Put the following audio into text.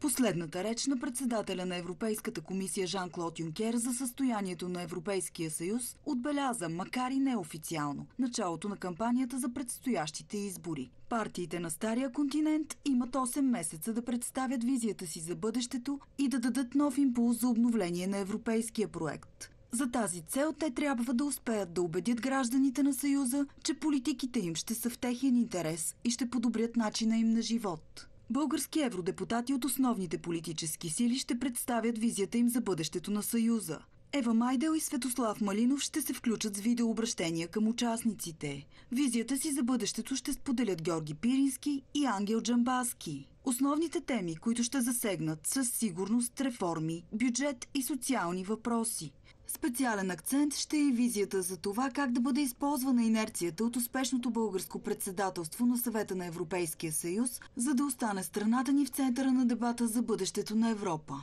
Последната реч на председателя на Европейската комисия Жан-Клод Юнкер за състоянието на Европейския съюз отбеляза, макар и неофициално, началото на кампанията за предстоящите избори. Партиите на Стария континент имат 8 месеца да представят визията си за бъдещето и да дадат нов импулс за обновление на европейския проект. За тази цел те трябва да успеят да убедят гражданите на Съюза, че политиките им ще са в техен интерес и ще подобрят начина им на живот. Български евродепутати от основните политически сили ще представят визията им за бъдещето на Съюза. Ева Майдел и Светослав Малинов ще се включат с видеообращения към участниците. Визията си за бъдещето ще споделят Георги Пирински и Ангел Джамбаски. Основните теми, които ще засегнат са сигурност, реформи, бюджет и социални въпроси. Специален акцент ще е и визията за това как да бъде използвана инерцията от успешното българско председателство на съвета на Европейския съюз, за да остане страната ни в центъра на дебата за бъдещето на Европа.